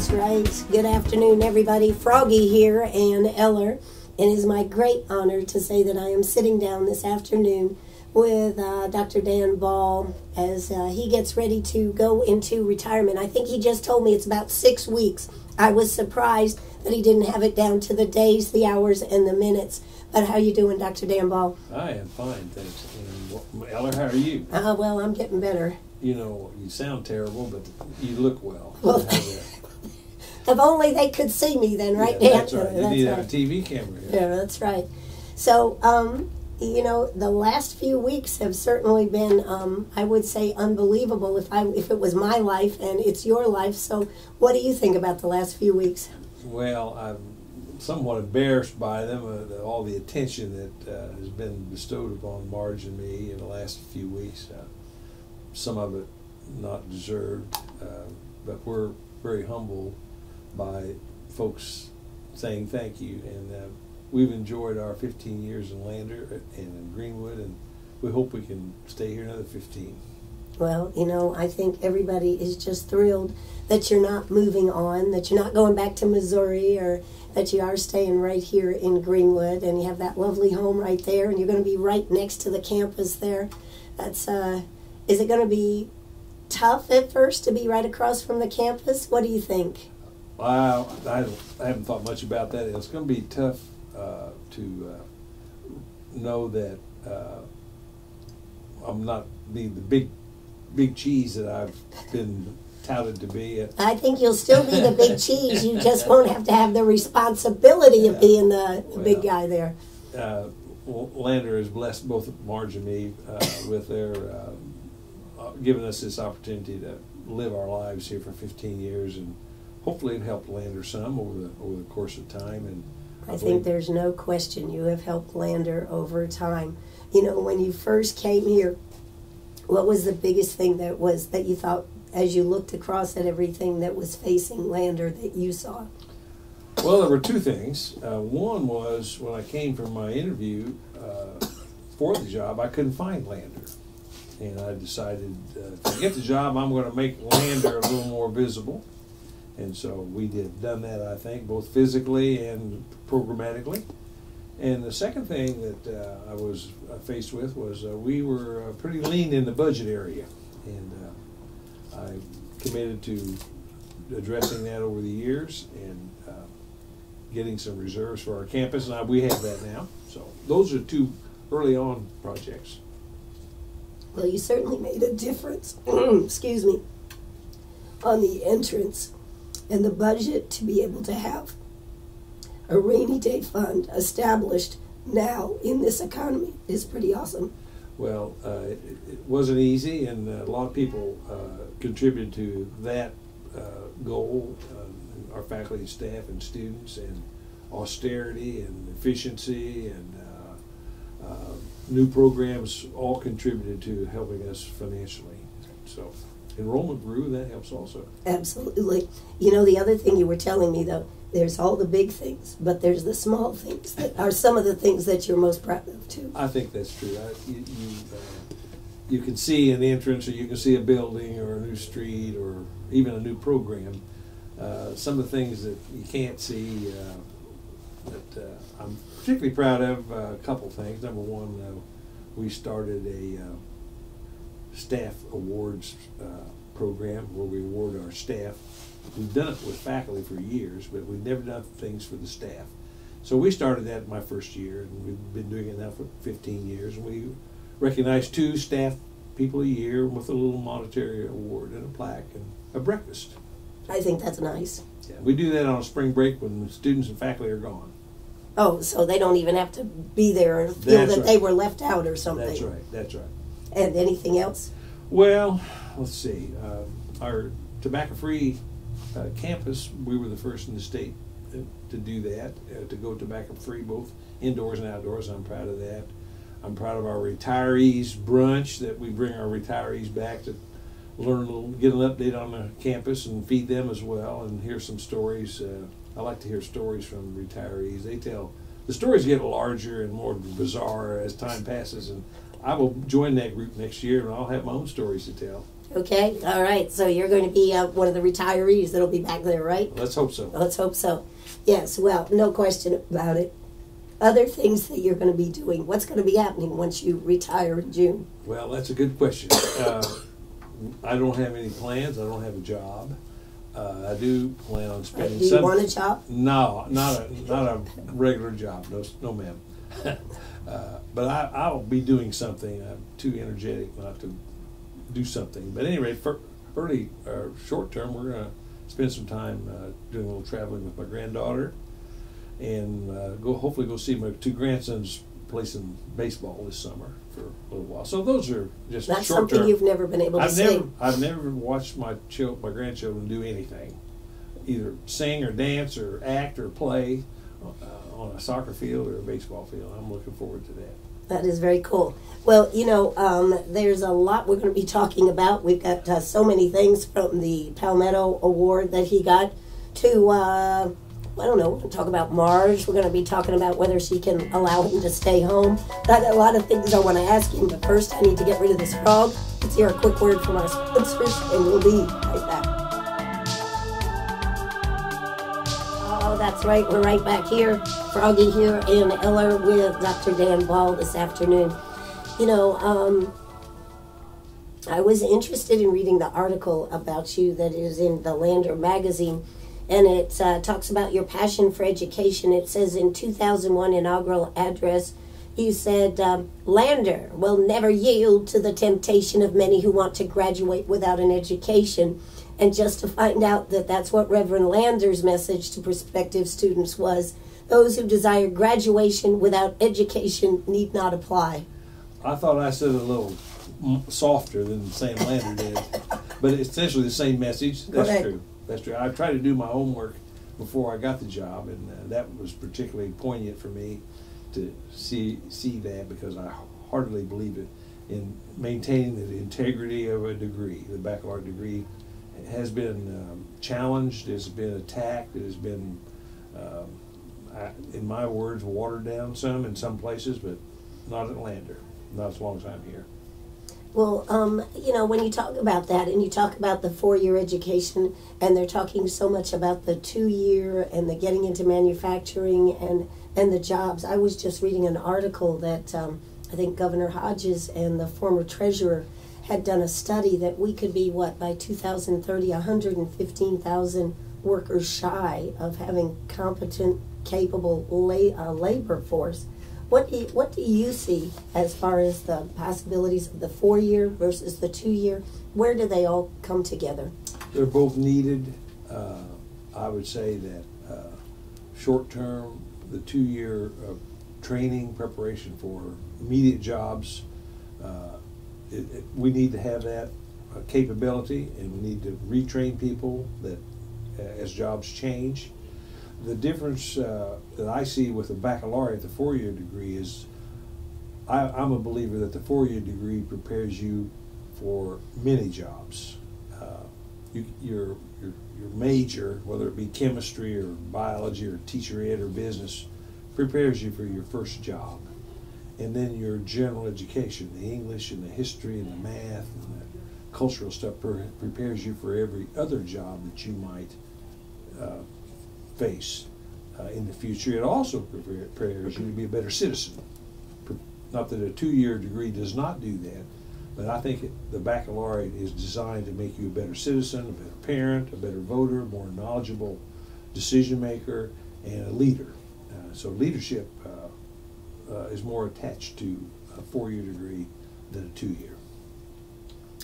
That's right. Good afternoon, everybody. Froggy here Anne Eller. And it is my great honor to say that I am sitting down this afternoon with uh, Dr. Dan Ball as uh, he gets ready to go into retirement. I think he just told me it's about six weeks. I was surprised that he didn't have it down to the days, the hours, and the minutes. But how are you doing, Dr. Dan Ball? I am fine, thanks. Anne Eller, how are you? Uh, well, I'm getting better. You know, you sound terrible, but you look well. Well, if only they could see me then, right? Yeah, that's right. You That's need right. a TV camera. Yeah, that's right. So, um, you know, the last few weeks have certainly been, um, I would say, unbelievable. If I, if it was my life and it's your life, so what do you think about the last few weeks? Well, I'm somewhat embarrassed by them, uh, all the attention that uh, has been bestowed upon Marge and me in the last few weeks. Uh, some of it not deserved, uh, but we're very humbled by folks saying thank you. And uh, we've enjoyed our 15 years in Lander and in Greenwood, and we hope we can stay here another 15. Well, you know, I think everybody is just thrilled that you're not moving on, that you're not going back to Missouri, or that you are staying right here in Greenwood, and you have that lovely home right there, and you're going to be right next to the campus there. That's uh, is it going to be tough at first to be right across from the campus? What do you think? Wow, I, I haven't thought much about that. It's going to be tough uh, to uh, know that uh, I'm not the, the big big cheese that I've been touted to be. I think you'll still be the big cheese. You just won't have to have the responsibility of being the, the big guy there. Uh, Lander has blessed both Marge and me uh, with their uh, giving us this opportunity to live our lives here for 15 years, and hopefully it helped Lander some over the over the course of time. And I think there's no question you have helped Lander over time. You know, when you first came here, what was the biggest thing that was that you thought as you looked across at everything that was facing Lander that you saw? Well, there were two things. Uh, one was when I came from my interview uh, for the job, I couldn't find Lander. And I decided uh, to get the job, I'm going to make Lander a little more visible. And so we did done that, I think, both physically and programmatically. And the second thing that uh, I was uh, faced with was uh, we were uh, pretty lean in the budget area. And uh, I committed to addressing that over the years and getting some reserves for our campus, and we have that now. So those are two early on projects. Well, you certainly made a difference. excuse me. On the entrance and the budget to be able to have a rainy day fund established now in this economy is pretty awesome. Well, uh, it, wasn't easy, and a lot of people uh, contributed to that uh, goal. Uh, our faculty, staff, and students, and austerity and efficiency and uh, uh, new programs all contributed to helping us financially. So enrollment grew. That helps also. Absolutely. You know, the other thing you were telling me, though, there's all the big things, but there's the small things that are some of the things that you're most proud of, too. I think that's true. I, you, you, uh, you can see an entrance, or you can see a building, or a new street, or even a new program. Uh, some of the things that you can't see uh, that uh, I'm particularly proud of. Uh, a couple things. Number one, uh, we started a uh, staff awards uh, program where we award our staff. We've done it with faculty for years, but we've never done things for the staff. So we started that my first year, and we've been doing it now for 15 years. And we recognize two staff people a year with a little monetary award and a plaque and a breakfast. I think that's nice. Yeah, we do that on a spring break when the students and faculty are gone. Oh, so they don't even have to be there or feel That's that right. they were left out or something. That's right. That's right. And anything else? Well, let's see. Uh, our tobacco-free uh, campus, we were the first in the state to do that, uh, to go tobacco-free both indoors and outdoors. I'm proud of that. I'm proud of our retirees brunch that we bring our retirees back to learn a little, get an update on the campus and feed them as well, and hear some stories. Uh, I like to hear stories from retirees. They tell the stories get larger and more bizarre as time passes, and I will join that group next year, and I'll have my own stories to tell. Okay, all right. So you're going to be uh, one of the retirees that'll be back there, right? Let's hope so. Let's hope so. Yes, well, no question about it. Other things that you're going to be doing. What's going to be happening once you retire in June? Well, that's a good question. Uh, I don't have any plans. I don't have a job. Uh, I do plan on Uh, spending Do you some. want a job? No, not a not a regular job. No, no, ma'am. uh, but I, I'll be doing something. I'm too energetic not to do something. But anyway, for early or short term, we're gonna spend some time uh, doing a little traveling with my granddaughter, and uh, go hopefully go see my two grandsons play some baseball this summer for a little while. So those are just That's short something term. you've never been able to I've see. never, I've never watched my chil- my grandchildren do anything, either sing or dance or act or play uh, on a soccer field or a baseball field. I'm looking forward to that. That is very cool. Well, you know, um, there's a lot we're going to be talking about. We've got uh, so many things from the Palmetto Award that he got to, uh, I don't know, we're going to talk about Marge. We're going to be talking about whether she can allow him to stay home. But a lot of things I want to ask him, but first I need to get rid of this frog. Let's hear a quick word from our sponsors, and we'll be right back. That's right. We're right back here. Froggy here Anne Eller with Dr. Dan Ball this afternoon. You know, um, I was interested in reading the article about you that is in the Lander magazine, and it uh, talks about your passion for education. It says in 2001 inaugural address, you said, um, Lander will never yield to the temptation of many who want to graduate without an education. And just to find out that that's what Reverend Lander's message to prospective students was those who desire graduation without education need not apply. I thought I said it a little softer than Sam Lander did, but it's essentially the same message. That's Correct. true. That's true. I tried to do my homework before I got the job, and uh, that was particularly poignant for me to see see that because I heartily believe it in maintaining the integrity of a degree. The baccalaureate degree has been um, challenged, has been attacked, it has been, um, I, in my words, watered down some in some places, but not at Lander. Not as long as I'm here. Well, um, you know, when you talk about that and you talk about the four year education, and they're talking so much about the two year and the getting into manufacturing and, and the jobs. I was just reading an article that um, I think Governor Hodges and the former treasurer had done a study that we could be, what, by 2030, 115,000 workers shy of having competent, capable uh, labor force. What do you, what do you see as far as the possibilities of the four year versus the two year? Where do they all come together? They're both needed. Uh, I would say that uh, short term, the two year uh, training preparation for immediate jobs, uh, it, it, we need to have that uh, capability and we need to retrain people that uh, as jobs change. The difference uh, that I see with the baccalaureate, the four year degree, is I, I'm a believer that the four year degree prepares you for many jobs. Uh, you, your, your, your major, whether it be chemistry or biology or teacher ed or business, prepares you for your first job. And then your general education, the English and the history and the math and the cultural stuff pre- prepares you for every other job that you might uh, face uh, in the future. It also prepares you to be a better citizen. Not that a two-year degree does not do that, but I think it, the baccalaureate is designed to make you a better citizen, a better parent, a better voter, more knowledgeable decision maker, and a leader. Uh, so leadership uh, is more attached to a four-year degree than a two-year.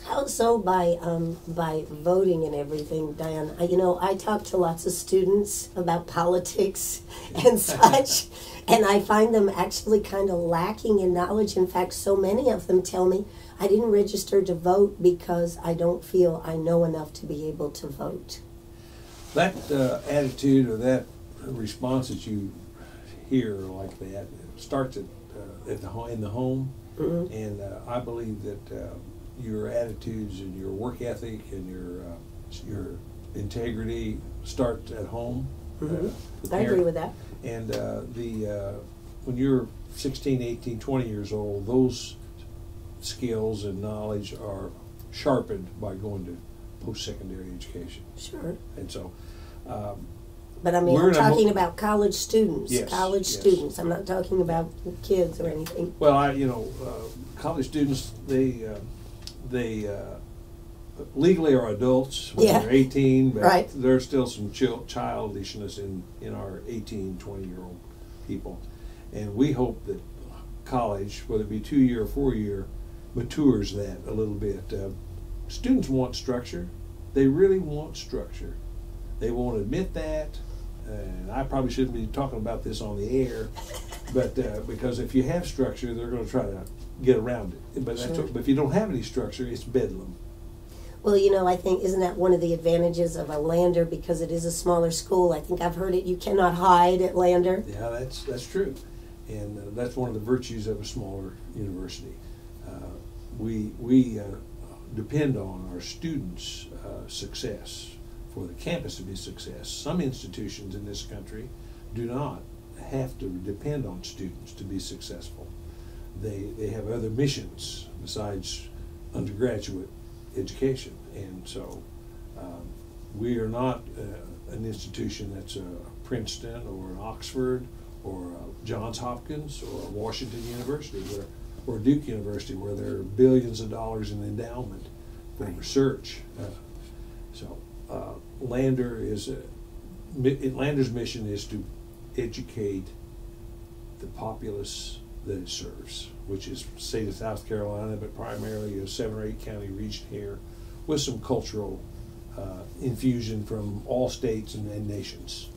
How so by um, by voting and everything, Diane? I, you know, I talk to lots of students about politics and such, and I find them actually kind of lacking in knowledge. In fact, so many of them tell me I didn't register to vote because I don't feel I know enough to be able to vote. That uh, attitude or that response that you hear like that starts at, uh, at the ho- in the home, Mhm. and uh, I believe that uh, your attitudes and your work ethic and your uh, your integrity start at home. Mhm. Uh, I agree with that. And uh, the uh, when you're 16, 18, 20 years old, those skills and knowledge are sharpened by going to post-secondary education. Sure. And so, um, But I mean, We're I'm talking about college students. Yes, college yes. students. I'm not talking about kids or anything. well, I, you know, uh, college students, they, uh, they uh, legally are adults when Yeah. they're 18, but Right. there's still some chil- childishness in, in our 18, 20 year old people. And we hope that college, whether it be two year or four year, matures that a little bit. Uh, students want structure. They really want structure. They won't admit that. And I probably shouldn't be talking about this on the air, but uh, because if you have structure, they're going to try to get around it. But, that's, Sure. but if you don't have any structure, it's bedlam. Well, you know, I think isn't that one of the advantages of a Lander because it is a smaller school. I think I've heard it. You cannot hide at Lander. Yeah, that's that's true, and uh, that's one of the virtues of a smaller university. Uh, we we uh, depend on our students' uh, success for the campus to be a success. Some institutions in this country do not have to depend on students to be successful. They they have other missions besides undergraduate education, and so um, we are not uh, an institution that's a Princeton or an Oxford or a Johns Hopkins or a Washington University where, or Duke University where there are billions of dollars in endowment for Right. research. Uh, so uh, Lander is a, Lander's mission is to educate the populace that it serves, which is state of South Carolina, but primarily a seven or eight county region here, with some cultural uh, infusion from all states and, and nations.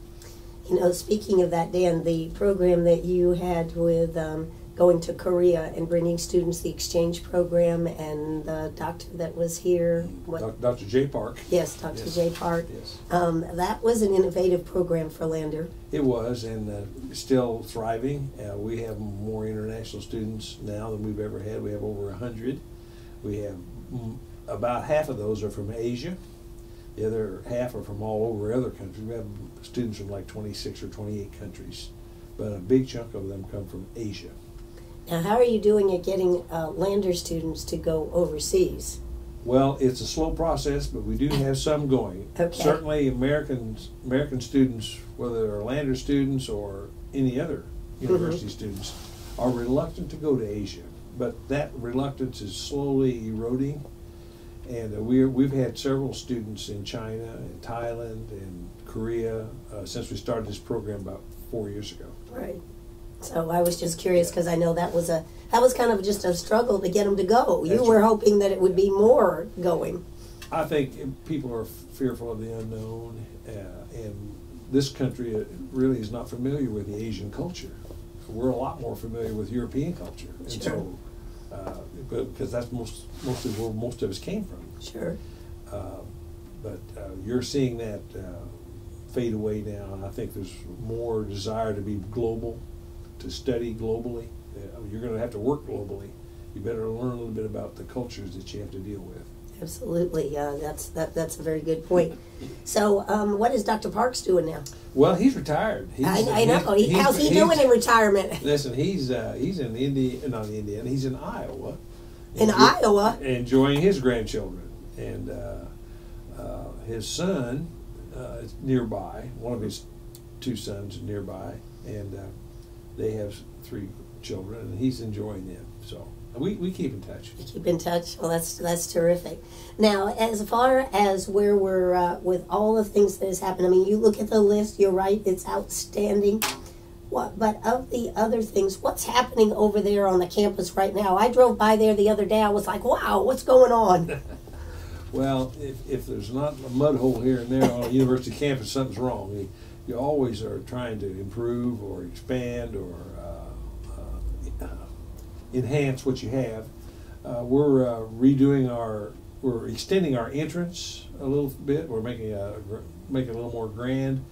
You know, speaking of that, Dan, the program that you had with um, going to Korea and bringing students the exchange program, and the doctor that was here, what? Dr. J. Park. yes, Dr. Yes. J. Park. Yes. Um, that was an innovative program for Lander. It was, and uh, still thriving. Uh, we have more international students now than we've ever had. We have over a hundred. We have mm, about half of those are from Asia. The other half are from all over other countries. We have students from like 26 or 28 countries, but a big chunk of them come from Asia. Now, how are you doing at getting uh, Lander students to go overseas? Well, it's a slow process, but we do have some going. Okay. Certainly, Americans, American students, whether they're Lander students or any other university students, are reluctant to go to Asia. But that reluctance is slowly eroding, and uh, we're, we've had several students in China, and Thailand, and Korea uh, since we started this program about four years ago. Right. So I was just curious because I know that was a that was kind of just a struggle to get them to go. You were right. hoping that it would be more going. I think people are fearful of the unknown, uh, and this country uh, really is not familiar with the Asian culture. We're a lot more familiar with European culture, and Sure. so uh, because that's most mostly where most of us came from. Sure. Uh, but uh, you're seeing that uh, fade away now, and I think there's more desire to be global, to study globally. Uh, you're going to have to work globally. You better learn a little bit about the cultures that you have to deal with. Absolutely. Uh, that's that. That's a very good point. So, um, what is Dr. Parks doing now? Well, he's retired. He's, I, I know. he's- He, he's- how's he doing in retirement? Listen, he's uh, he's in India, not in Indiana. He's in Iowa. In Iowa? enjoying his grandchildren, and uh, uh, his son uh, is nearby. One of his two sons is nearby, and uh, they have three children, and he's enjoying them. So we, we keep in touch. You keep in touch. Well, that's that's terrific. Now, as far as where we're uh, with all the things that has happened, I mean, you look at the list. You're right; it's outstanding. What? But of the other things, what's happening over there on the campus right now? I drove by there the other day. I was like, "Wow, what's going on?" Well, if, if there's not a mud hole here and there on a university campus, something's wrong. You, always are trying to improve or expand or uh, uh, enhance what you have. Uh, we're uh, redoing our, we're extending our entrance a little bit. We're making a making it a little more grand.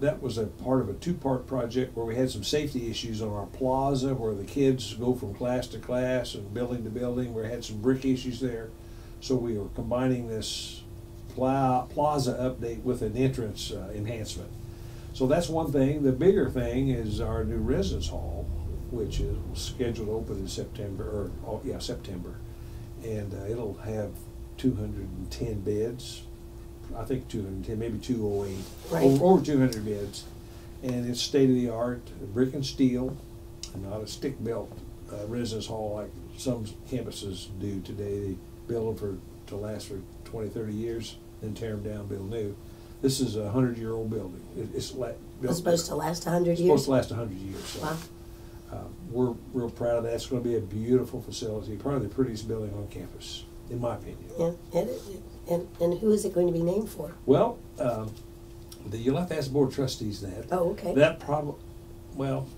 That was a part of a two-part project where we had some safety issues on our plaza, where the kids go from class to class and building to building. We had some brick issues there. So we are combining this pla- plaza update with an entrance uh, enhancement. So that's one thing. The bigger thing is our new residence hall, which is scheduled to open in September, or oh, yeah, September, and uh, it'll have 210 beds. I think 210, maybe 208, Right. over, over 200 beds, and it's state of the art, brick and steel, not a stick built uh, residence hall like some campuses do today. They build them for to last for 20, 30 years, then tear them down, build new. This is a hundred year old building. It, it's la- built, It's supposed to last a hundred it's years. supposed to last 100 years. So. Wow. Uh, we're real proud of that. It's going to be a beautiful facility, probably the prettiest building on campus, in my opinion. Yeah. And, and and who is it going to be named for? Well, um, the, you'll have to ask the board of trustees that. Oh, okay. That problem, well,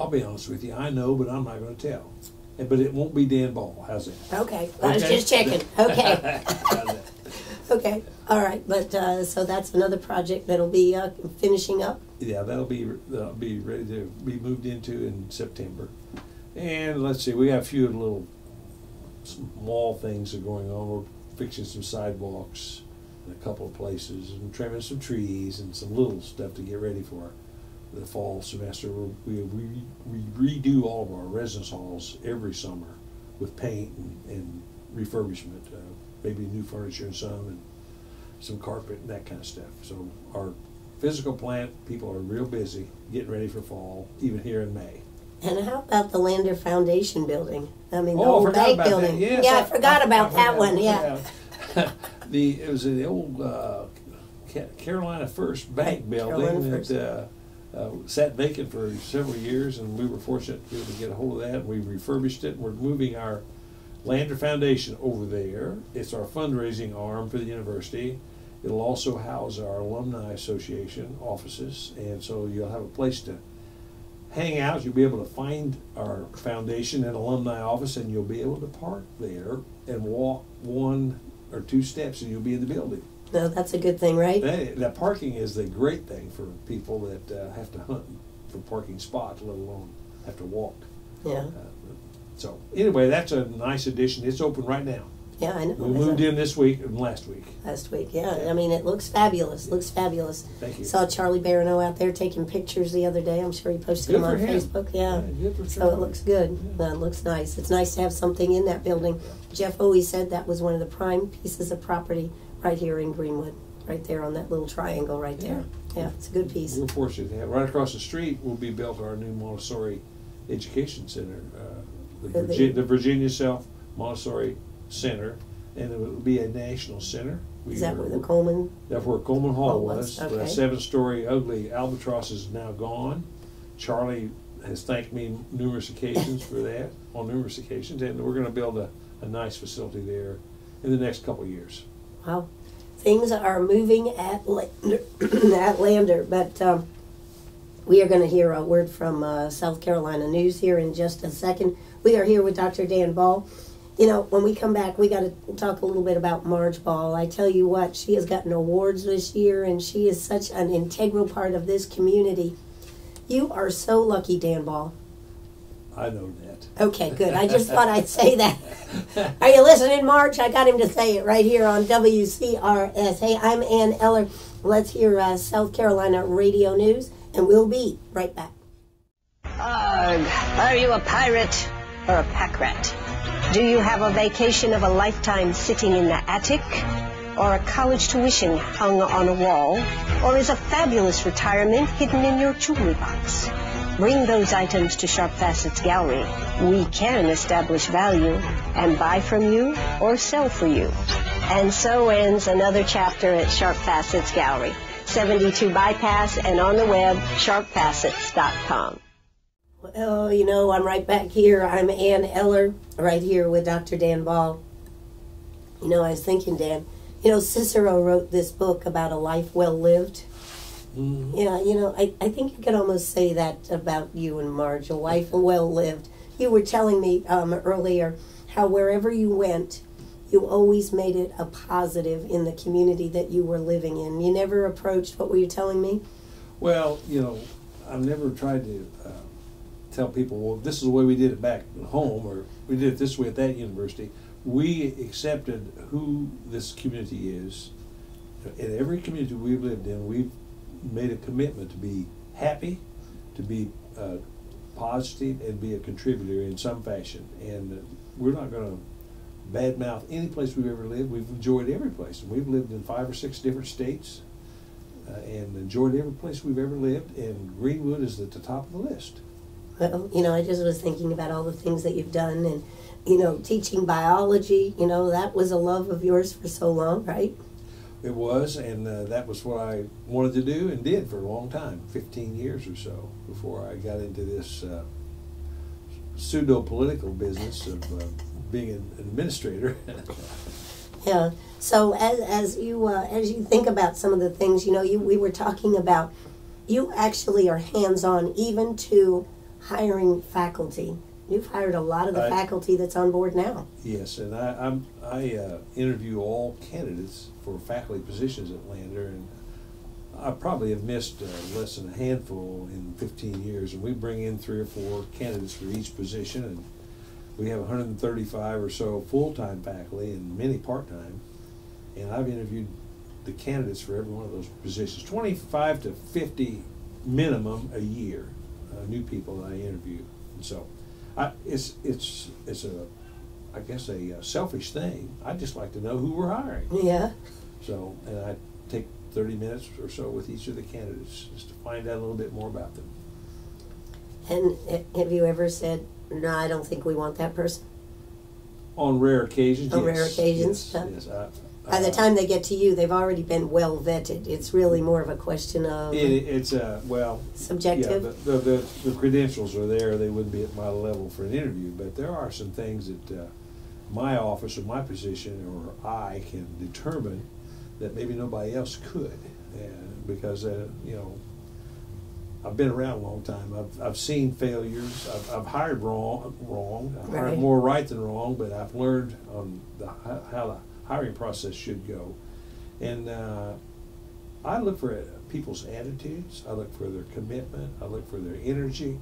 I'll be honest with you. I know, but I'm not going to tell. And- But it won't be Dan Ball. How's that? Okay. I was Okay. just checking. Okay. How's that? okay. All right. But uh, so that's another project that'll be uh, finishing up. Yeah, that'll be that'll be ready to be moved into in September. And let's see, we have a few little small things that are going on. We're fixing some sidewalks in a couple of places and trimming some trees and some little stuff to get ready for the fall semester. We, we, we redo all of our residence halls every summer with paint and, and refurbishment, uh, maybe new furniture and some, and some carpet and that kind of stuff. So our physical plant, people are real busy getting ready for fall, even here in May. And how about the Lander Foundation building? I mean, the Oh, I old forgot bank about building. that. Yes, yeah, I, forgot about I that forgot one. Yeah. the it was the old uh, Carolina First Bank building Carolina that uh, uh, sat vacant for several years, and we were fortunate to be able to get a hold of that. We refurbished it. and We're moving our Lander Foundation over there. It's our fundraising arm for the university. It'll also house our alumni association offices, and so you'll have a place to hang out. You'll be able to find our foundation and alumni office, and you'll be able to park there and walk one or two steps, and you'll be in the building. No, that's a good thing, right? That, that parking is the great thing for people that uh, have to hunt for parking spots, let alone have to walk. Yeah. Uh, so anyway, that's a nice addition. It's open right now. Yeah, I know. We moved in this week and last week. last week. Yeah, I mean, it looks fabulous. Looks fabulous. Thank you. Saw Charlie Barrineau out there taking pictures the other day. I'm sure he posted Good them on him. Facebook. Yeah. good for So it looks good. Yeah. It looks nice. It's nice to have something in that building. Jeff always said that was one of the prime pieces of property right here in Greenwood, right there on that little triangle right there. Yeah, it's a good piece. We're fortunate to have right across the street will be built our new Montessori Education Center, uh, the, Virgi- the Virginia South Montessori Center, and it would be a national center. We Is that are- where the Coleman? That's where Coleman Hall Hall was. was, The seven-story ugly albatross is now gone. Charlie has thanked me numerous occasions for that, on numerous occasions, and we're going to build a, a nice facility there in the next couple of years. Wow. Things are moving at Lander, at Lander but um, we are going to hear a word from uh, South Carolina News here in just a second. We are here with Dr. Dan Ball. You know, when we come back, we got to talk a little bit about Marge Ball. I tell you what, she has gotten awards this year, and she is such an integral part of this community. You are so lucky, Dan Ball. I know that. Okay, good. I just thought I'd say that. Are you listening, Marge? I got him to say it right here on WCRS. Hey, I'm Anne Eller. Let's hear uh, South Carolina radio news, and we'll be right back. Arg, are you a pirate or a pack rat? Do you have a vacation of a lifetime sitting in the attic? Or a college tuition hung on a wall? Or is a fabulous retirement hidden in your jewelry box? Bring those items to Sharp Facets Gallery. We can establish value and buy from you or sell for you. And so ends another chapter at Sharp Facets Gallery. 72 Bypass and on the web, sharpfacets.com. Well, you know, I'm right back here. I'm Anne Eller, right here with Dr. Dan Ball. You know, I was thinking, Dan, you know, Cicero wrote this book about a life well lived. Mhm. Yeah, you know, I, I think you could almost say that about you and Marge, a life well lived. You were telling me um, earlier how wherever you went, you always made it a positive in the community that you were living in. You never approached, what were you telling me? Well, you know, I've never tried to uh, tell people, well, this is the way we did it back home, or we did it this way at that university. We accepted who this community is. In every community we've lived in, we've made a commitment to be happy, to be uh, positive, and be a contributor in some fashion. And we're not going to badmouth any place we've ever lived. We've enjoyed every place. We've lived in five or six different states uh, and enjoyed every place we've ever lived. And Greenwood is at the top of the list. Well, you know, I just was thinking about all the things that you've done and, you know, teaching biology, you know, that was a love of yours for so long, right? It was, and uh, that was what I wanted to do and did for a long time 15 years or so before I got into this uh, pseudo political business of uh, being an administrator. Yeah. So as, as you uh, as you think about some of the things, you know, you we were talking about, you actually are hands on even to hiring faculty. You've hired a lot of the I- faculty that's on board now. yes, and I I'm, I uh, interview all candidates for faculty positions at Lander, and I probably have missed uh, less than a handful in 15 years, and we bring in three or four candidates for each position, and we have 135 or so full-time faculty and many part-time, and I've interviewed the candidates for every one of those positions, 25 to 50 minimum a year, uh, new people that I interview, and so I, it's it's it's a I guess a uh, selfish thing. I just like to know who we're hiring. Yeah. So, and I take 30 minutes or so with each of the candidates just to find out a little bit more about them. And have you ever said, no, I don't think we want that person? On rare occasions, On yes. rare occasions, yes, yes. I, By the time they get to you, they've already been well vetted. It's really more of a question of It, it's uh, well, subjective. Yeah, the, the, the, the credentials are there. They wouldn't be at my level for an interview, but there are some things that uh, my office or my position or I can determine that maybe nobody else could, and because uh, you know. I've been around a long time. I've, I've seen failures. I've, I've hired wrong. Wrong. I've Right. hired more right than wrong, but I've learned on the how the hiring process should go, and uh, I look for uh, people's attitudes. I look for their commitment. I look for their energy.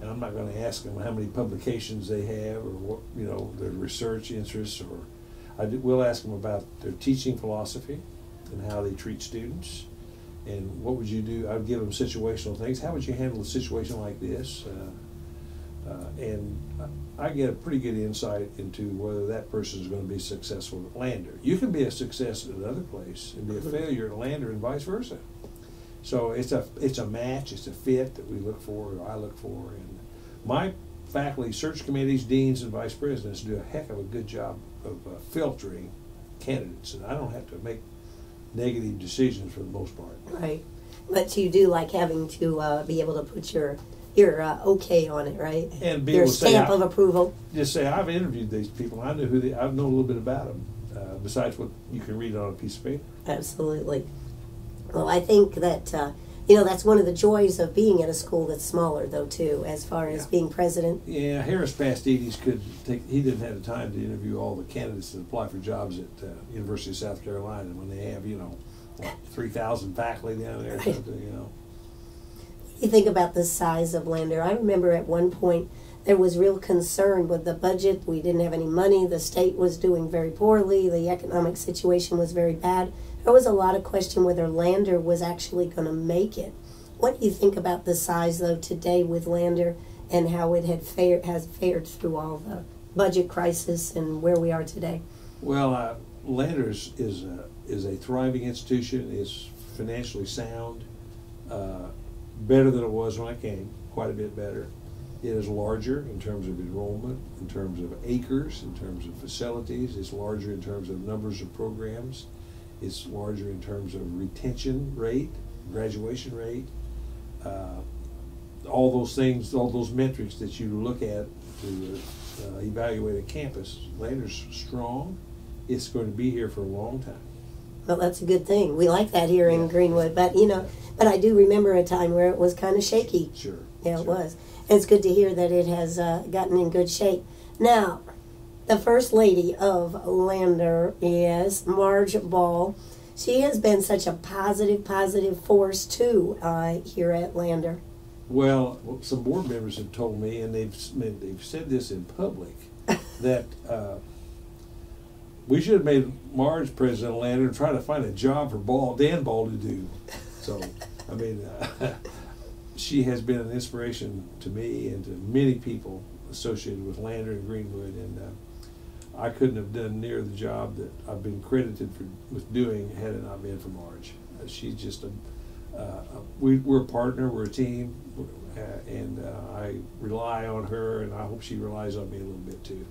And I'm not going to ask them how many publications they have or what you know their research interests. Or I will ask them about their teaching philosophy and how they treat students. And what would you do? I'd give them situational things. How would you handle a situation like this? Uh, uh, and I get a pretty good insight into whether that person is going to be successful at Lander. You can be a success at another place and be a failure at Lander, and vice versa. So it's a it's a match, it's a fit that we look for, or I look for, and my faculty search committees, deans, and vice presidents do a heck of a good job of uh, filtering candidates, and I don't have to make negative decisions for the most part. Right. But you do like having to uh, be able to put your your uh, okay on it, right? And be your say, stamp I- of approval. Just say I've interviewed these people. I know who they. I know a little bit about them, uh, besides what you can read on a piece of paper. Absolutely. Well, I think that uh, you know that's one of the joys of being at a school that's smaller, though, too, as far as being president. Yeah, Harris Pastides could take. He didn't have the time to interview all the candidates that apply for jobs at uh, University of South Carolina when they have you know what, three thousand faculty down there. or Right. something, You know. You think about the size of Lander. I remember at one point there was real concern with the budget. We didn't have any money. The state was doing very poorly. The economic situation was very bad. There was a lot of question whether Lander was actually going to make it. What do you think about the size, though, today with Lander and how it had fared, has fared through all the budget crisis and where we are today? Well, uh, Landers is a, is a thriving institution. is financially sound, uh, better than it was when I came. Quite a bit better. It is larger in terms of enrollment, in terms of acres, in terms of facilities. It's larger in terms of numbers of programs. It's larger in terms of retention rate, graduation rate, uh, all those things, all those metrics that you look at to uh, evaluate a campus. Lander's strong. It's going to be here for a long time. Well, that's a good thing. We like that here in Yeah. Greenwood, but you know, but I do remember a time where it was kind of shaky. Sure. Yeah, it was. And it's good to hear that it has uh, gotten in good shape. Now, the first lady of Lander is Marge Ball. She has been such a positive, positive force too uh, here at Lander. Well, some board members have told me, and they've they've said this in public, that uh, we should have made Marge president of Lander and try to find a job for Ball Dan Ball to do. So, I mean, uh, she has been an inspiration to me and to many people associated with Lander and Greenwood, and uh, I couldn't have done near the job that I've been credited for with doing had it not been for Marge. Uh, she's just a, uh, a we, we're a partner, we're a team, uh, and uh, I rely on her, and I hope she relies on me a little bit too.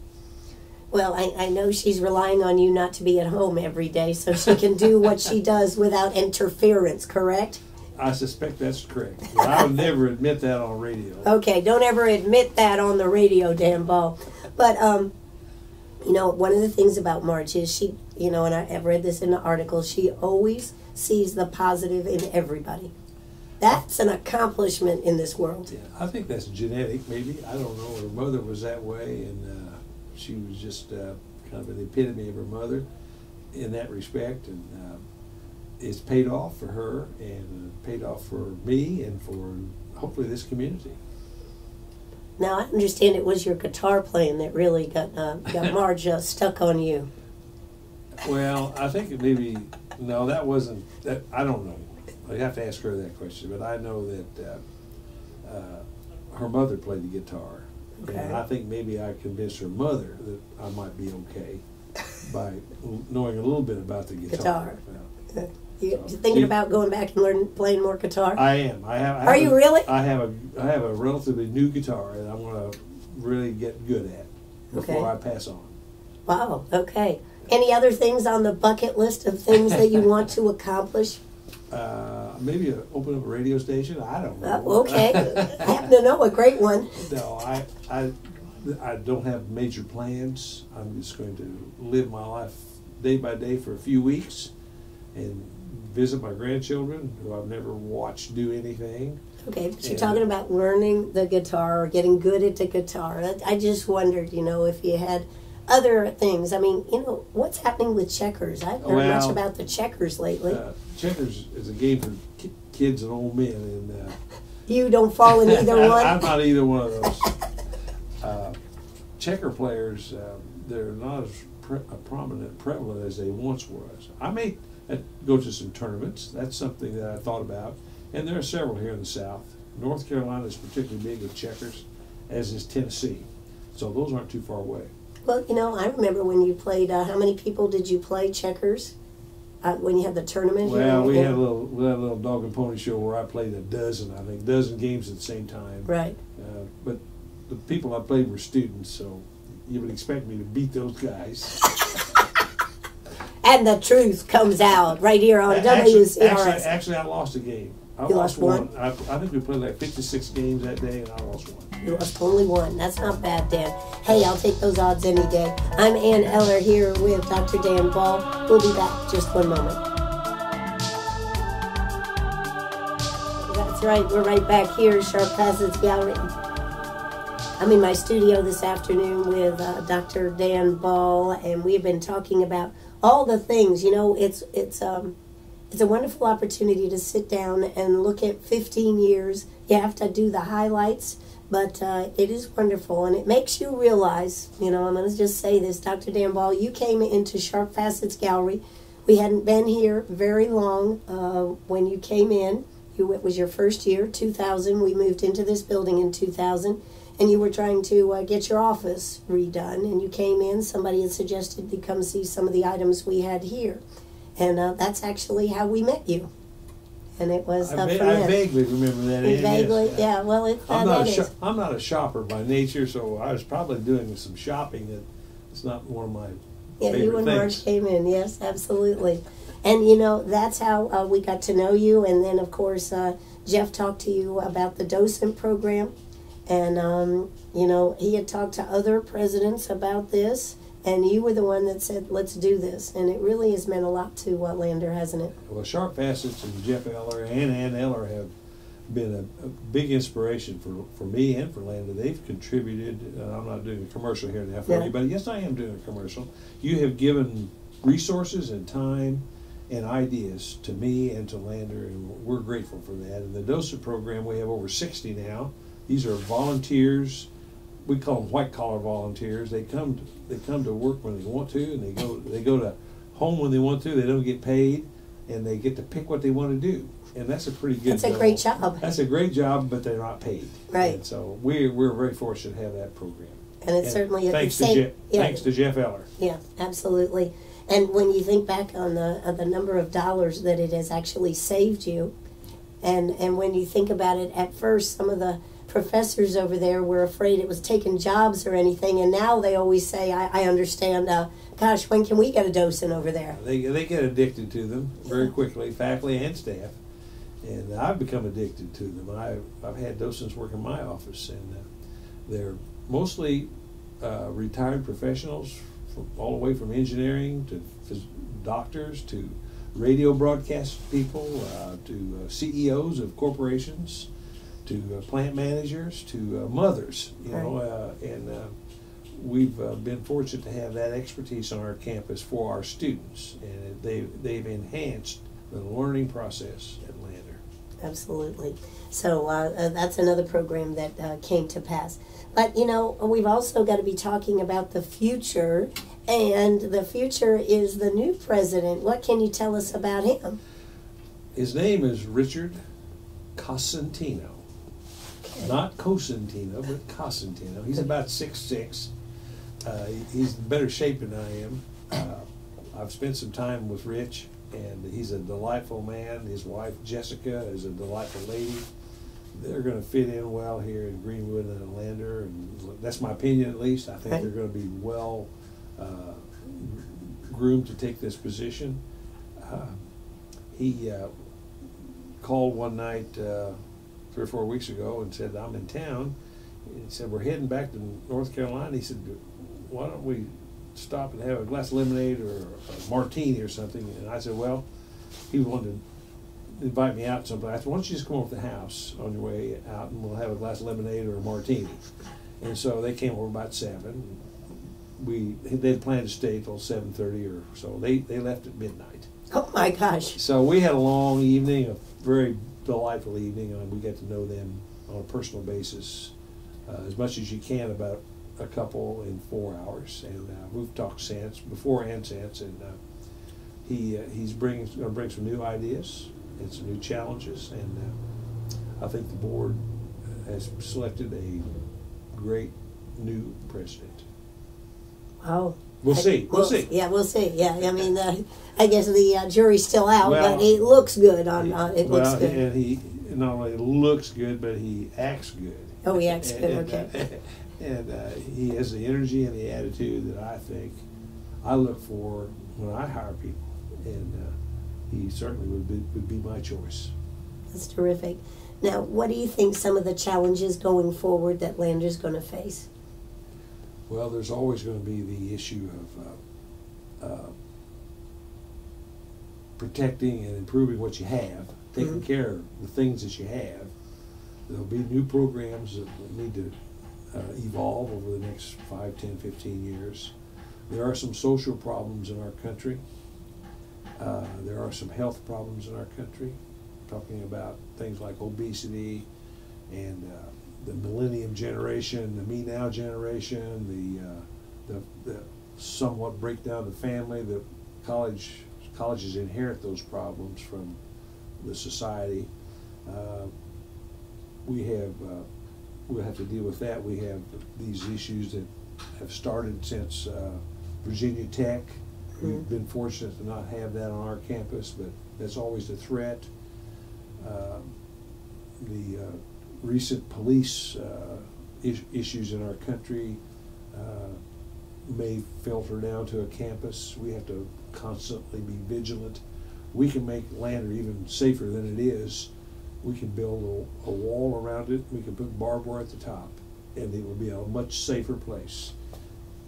Well, I, I know she's relying on you not to be at home every day so she can do what she does without interference, correct? I suspect that's correct. I would never admit that on radio. Okay, don't ever admit that on the radio, Dan Ball. But um, you know, one of the things about Marge is she, you know, and I, have read this in the article. She always sees the positive in everybody. That's an accomplishment in this world. Yeah, I think that's genetic, maybe. I don't know. Her mother was that way, and uh, she was just uh, kind of an epitome of her mother in that respect. And uh, it's paid off for her, and paid off for me, and for hopefully this community. Now I understand it was your guitar playing that really got uh, got Marge uh, stuck on you. Well, I think maybe no, that wasn't that. I don't know. I have to ask her that question, but I know that uh, uh, her mother played the guitar, Okay. and I think maybe I convinced her mother that I might be okay by knowing a little bit about the guitar. Guitar. You, So, thinking about going back and learning playing more guitar? I am. I have. I Are have you a- really? I have a. I have a relatively new guitar that I'm going to really get good at before Okay. I pass on. wow. Okay. Any other things on the bucket list of things that you want to accomplish? Uh, maybe a, open up a radio station. I don't Uh, know. okay. I happen to know a great one. No, I, I, I don't have major plans. I'm just going to live my life day by day for a few weeks and visit my grandchildren who I've never watched do anything. Okay, but you're Yeah. talking about learning the guitar or getting good at the guitar. I just wondered, you know, if you had other things. I mean, you know, what's happening with checkers? I've heard much about the checkers lately. Uh, checkers is a game for ki- kids and old men, and uh, you don't fall in either I, one. I'm not either one of those. Uh, checker players, uh, they're not as pre- prominent, prevalent as they once was. I may uh, go to some tournaments. That's something that I thought about, and there are several here in the South. North Carolina is particularly big with checkers, as is Tennessee. So those aren't too far away. Well, you know, I remember when you played. Uh, how many people did you play checkers? Uh, when you had the tournament here? Well, we had a little, we had a little dog and pony show where I played a dozen, I think, dozen games at the same time. Right. Uh, but the people I played were students, so you would expect me to beat those guys. And the truth comes out right here on actually, WCRS. actually, actually, I lost a game. I You lost one? I, I think we played like 56 games that day, and I lost one. You lost only one. That's not bad, Dan. Hey, I'll take those odds any day. I'm Anne Eller here with Dr. Dan Ball. We'll be back just one moment. That's right. We're right back here Sharp Facets Gallery. I'm in my studio this afternoon with uh, Dr. Dan Ball, and we've been talking about all the things. You know, it's it's um, it's a wonderful opportunity to sit down and look at 15 years. You have to do the highlights, but uh, it is wonderful, and it makes you realize. You know, I'm going to just say this, Dr. Dan Ball. You came into Sharp Facets Gallery. We hadn't been here very long uh, when you came in. You it was your first year, 2000. We moved into this building in 2000 and you were trying to uh, get your office redone and you came in somebody had suggested to come see some of the items we had here and uh, that's actually how we met you and it was I, uh, va- I vaguely remember that. You Ann, yes, vaguely yeah. well it, uh, I'm not, a sho- I'm not a shopper by nature, so I was probably doing some shopping that it's not one of my yeah you and things. Marge came in yes absolutely. And you know that's how uh, we got to know you and then of course uh, Jeff talked to you about the docent program. And um, you know he had talked to other presidents about this and you were the one that said let's do this and it really has meant a lot to lander hasn't it Well, Sharp Facets and Jeff Eller and Anne Eller have been a, a big inspiration for, for me and for Lander. They've contributed. Uh, I'm not doing a commercial here now for Yeah. anybody. Yes, I am doing a commercial. You have given resources and time and ideas to me and to Lander, and we're grateful for that. And the docent program, we have over 60 now. These are volunteers. We call them white collar volunteers. They come to, they come to work when they want to, and they go they go to home when they want to. They don't get paid, and they get to pick what they want to do. And that's a pretty good. That's a great job. That's a great job, but they're not paid. Right. And so we we're very fortunate to have that program. And it's And certainly a thanks to same- Je- yeah. thanks to Jeff Eller. Yeah, absolutely. And when you think back on the uh, the number of dollars that it has actually saved you, and and when you think about it, at first some of the professors over there were afraid it was taking jobs or anything, and now they always say, "I, I understand." Uh, Gosh, when can we get a docent over there? They, they get addicted to them very quickly, faculty and staff. And I've become addicted to them. I, I've had docents work in my office, and uh, they're mostly uh, retired professionals, from, all the way from engineering to phys- doctors to radio broadcast people uh, to uh, CEOs of corporations to uh, plant managers to uh, mothers, you know, uh, and uh, we've uh, been fortunate to have that expertise on our campus for our students, and they they've enhanced the learning process at Lander. Absolutely. So that's another program that uh, came to pass. But you know, we've also got to be talking about the future, and the future is the new president. What can you tell us about him? His name is Richard Cosentino. Okay. Not Cosentino, but Cosentino. He's about six six. Uh, he's in better shape than I am. Uh, I've spent some time with Rich, and he's a delightful man. His wife Jessica is a delightful lady. They're going to fit in well here in Greenwood and Lander, and that's my opinion at least. I think Right. they're going to be well uh, groomed to take this position. Uh, he uh, called one night uh, three or four weeks ago and said, I'm in town. He said, We're heading back to North Carolina. He said, Why don't we stop and have a glass of lemonade or a martini or something? And I said, Well, he wanted to invite me out said, Why don't you just come over to the house on your way out and we'll have a glass of lemonade or a martini? And so they came over about seven. We they'd planned to stay till seven thirty or so. They they left at midnight. Oh my gosh! So we had a long evening, a very delightful evening, and we got to know them on a personal basis uh, as much as you can about a couple in four hours. And uh, we've talked since, before and since, and uh, he uh, he's bringing going to bring some new ideas and some new challenges, and uh, I think the board has selected a great new president. Wow. We'll see. We'll see. Yeah, we'll see. Yeah, I mean, uh, I guess the uh, jury's still out, Well, but it looks good. On uh, it well, looks good. and he not only looks good, but he acts good. Oh, he acts good, And, okay. uh, and uh, he has the energy and the attitude that I think I look for when I hire people, and uh, he certainly would be would be my choice. That's terrific. Now, what do you think some of the challenges going forward that Lander's going to face? Well, there's always going to be the issue of uh, uh, protecting and improving what you have, taking Mhm. care of the things that you have. There'll be new programs that need to uh, evolve over the next 5, 10, 15 years. There are some social problems in our country. Uh, there are some health problems in our country, talking about things like obesity and uh, the millennium generation, the me now generation, the, uh, the, the somewhat breakdown of the family. The college colleges inherit those problems from the society. Uh, we have uh, we'll have to deal with that. We have these issues that have started since uh, Virginia Tech. We've Mhm. been fortunate to not have that on our campus, but that's always a threat. Um, the uh, recent police uh, is- issues in our country uh, may filter down to a campus. We have to constantly be vigilant. We can make Lander even safer than it is. We can build a, a wall around it. We can put barbed wire at the top, and it will be a much safer place.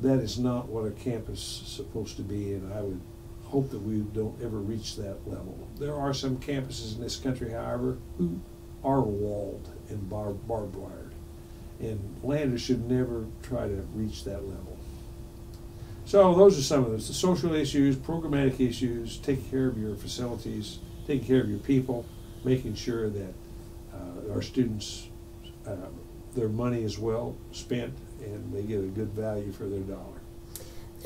That is not what a campus is supposed to be, and I would hope that we don't ever reach that level. There are some campuses in this country, however, who are walled and bar- barbed wired, and Lander should never try to reach that level. So those are some of those: the social issues, programmatic issues, taking care of your facilities, taking care of your people, making sure that uh, our students, uh, their money is well spent and they get a good value for their dollar.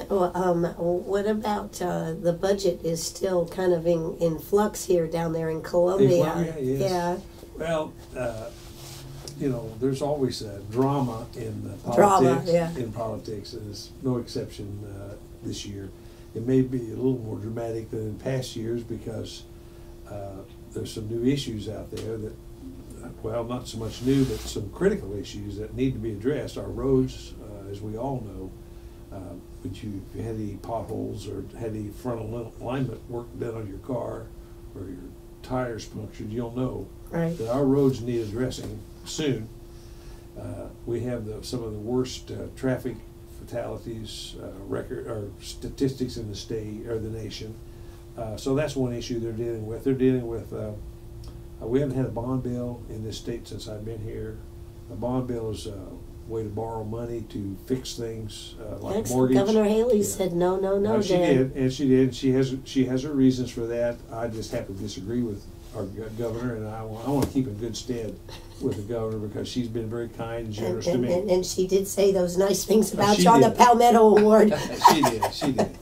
Well, um, what about uh, the budget is still kind of in, in flux here down there in Columbia? Columbia, yes. Yeah. Well, uh, you know, there's always a drama in the Drama, politics. yeah. In politics, and it's no exception uh, this year. It may be a little more dramatic than in past years because uh, there's some new issues out there that, well, not so much new, but some critical issues that need to be addressed. Our roads, uh, as we all know, uh, but you, if you had any potholes or had any frontal alignment work done on your car or your tires punctured, you'll know Right. that our roads need addressing soon. Uh, we have the, some of the worst uh, traffic fatalities uh, record or statistics in the state or the nation. Uh, so that's one issue they're dealing with. They're dealing with. Uh, uh, we haven't had a bond bill in this state since I've been here. A bond bill is a way to borrow money to fix things uh, like Next, mortgage. Governor Haley Yeah. said, no, no, no, Uh, she Dan. did, and she did. She has she has her reasons for that. I just happen to disagree with our go- governor, and I, wa- I want to keep in good stead with the governor because she's been very kind and And, generous and, to me. and, and she did say those nice things Uh, about she you on the did. Palmetto Award. she did, she did,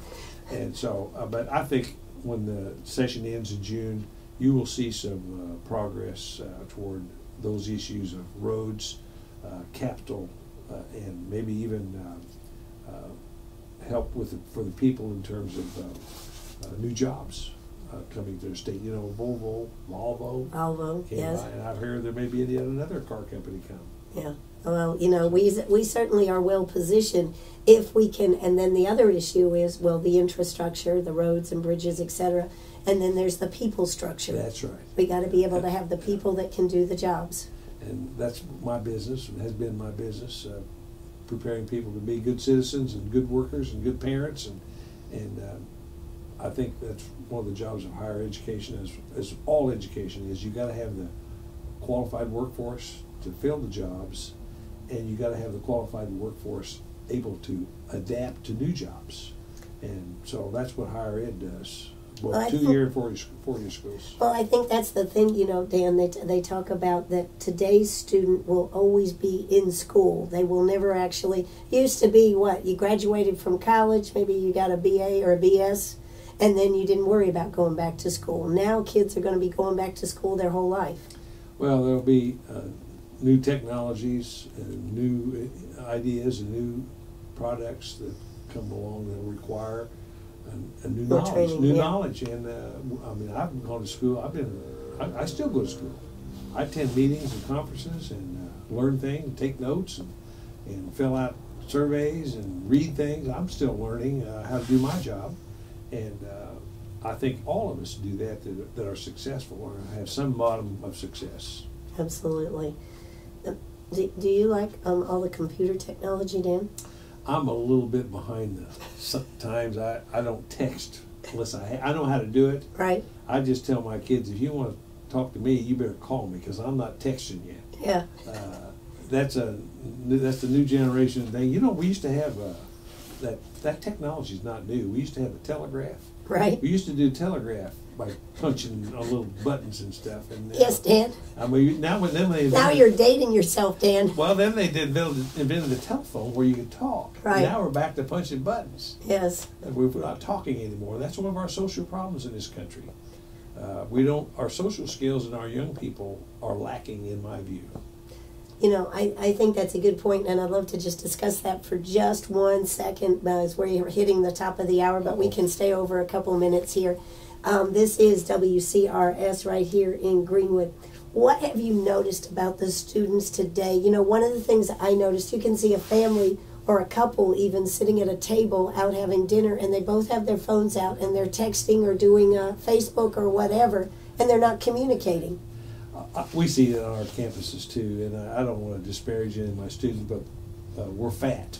and so. Uh, but I think when the session ends in June, you will see some uh, progress uh, toward those issues of roads, uh, capital, uh, and maybe even uh, uh, help with the, for the people in terms of uh, uh, new jobs uh, coming to the state. You know, Volvo, Volvo Volvo, yes. by, and I've heard there may be yet another car company come. Yeah. Well, you know, we we certainly are well positioned if we can. And then the other issue is well, the infrastructure, the roads and bridges, et cetera. And then there's the people structure. That's right. we got to be able to have the people that can do the jobs. and that's my business and has been my business uh, preparing people to be good citizens and good workers and good parents and and uh, I think that's one of the jobs of higher education as as all education is you got to have the qualified workforce to fill the jobs and you got to have the qualified workforce able to adapt to new jobs and so that's what higher ed does both Well, two year and four year, four year schools Well, I think that's the thing, you know, Dan. They they talk about that today's student will always be in school. They will never actually. Used to be what you graduated from college, maybe you got a BA or a BS, and then you didn't worry about going back to school. Now kids are going to be going back to school their whole life. Well, there'll be uh, new technologies, and new uh, ideas, and new products that come along that require a, a new More knowledge. training, new yeah. knowledge, and uh, I mean, I've gone to school. I've been, I, I still go to school. I attend meetings and conferences and uh, learn things, and take notes, and, and fill out surveys and read things. I'm still learning uh, how to do my job, and uh, I think all of us do that that, that are successful or have some bottom of success. Absolutely. Uh, Do, do you like um, all the computer technology, Dan? I'm a little bit behind though. Sometimes I, I don't text unless I I know how to do it. Right? I just tell my kids if you want to talk to me, you better call me because I'm not texting yet. Yeah. Uh, that's a that's the new generation thing. You know, we used to have uh, that that technology is not new. We used to have a telegraph. Right? We used to do telegraph by punching on little buttons and stuff. And Yes, Dan. I mean, now with them they Now you're dating yourself, Dan. well, then they did build, invented the telephone where you could talk. Right. Now we're back to punching buttons. Yes. And We're not talking anymore. That's one of our social problems in this country. Uh, we don't. Our social skills in our young people are lacking, in my view. You know, I, I think that's a good point, and I'd love to just discuss that for just one second as we're hitting the top of the hour, but we can stay over a couple minutes here. Um, this is WCRS right here in Greenwood. What have you noticed about the students today? You know, one of the things I noticed, you can see a family or a couple even sitting at a table out having dinner, and they both have their phones out and they're texting or doing uh, Facebook or whatever, and they're not communicating. We see it on our campuses too, and I, don't want to disparage any of my students, but uh, we're fat.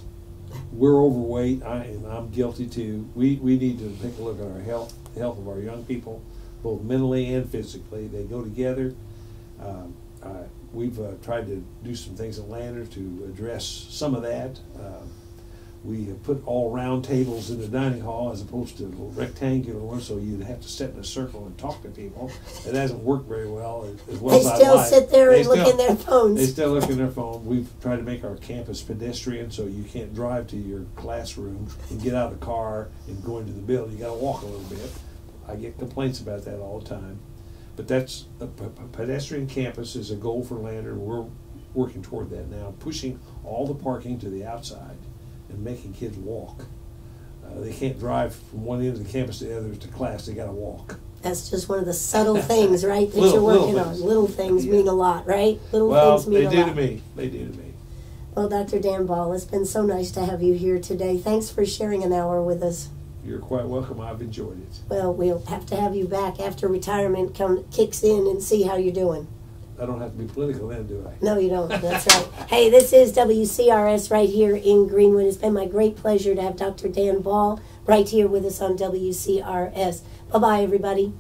We're overweight, I, and I'm guilty too. We, we need to take a look at our health, health of our young people, both mentally and physically. They go together. Um, uh, we've tried to do some things at Lander to address some of that. We have put all round tables in the dining hall as opposed to rectangular ones, so you'd have to sit in a circle and talk to people. It hasn't worked very well as, well They as still I'd like. sit there They and look still- in their phones. They still look in their phone. We've tried to make our campus pedestrian, so you can't drive to your classroom and get out of the car and go into the building. You got to walk a little bit. I get complaints about that all the time, but that's a pedestrian campus is a goal for Lander. We're working toward that now, pushing all the parking to the outside and making kids walk. Uh, they can't drive from one end of the campus to the other to class. They got to walk. That's just one of the subtle things, right? That Little- you're little working on. things. Little things Yeah. mean a lot, right? Little Well, things mean they a do lot. to me. They do to me. Well, Dr. Dan Ball, it's been so nice to have you here today. Thanks for sharing an hour with us. You're quite welcome. I've enjoyed it. Well, we'll have to have you back after retirement come kicks in and see how you're doing. I don't have to be political then, do I? No, you don't. That's right. hey, this is WCRS right here in Greenwood. It's been my great pleasure to have Dr. Dan Ball right here with us on WCRS. Bye bye, everybody.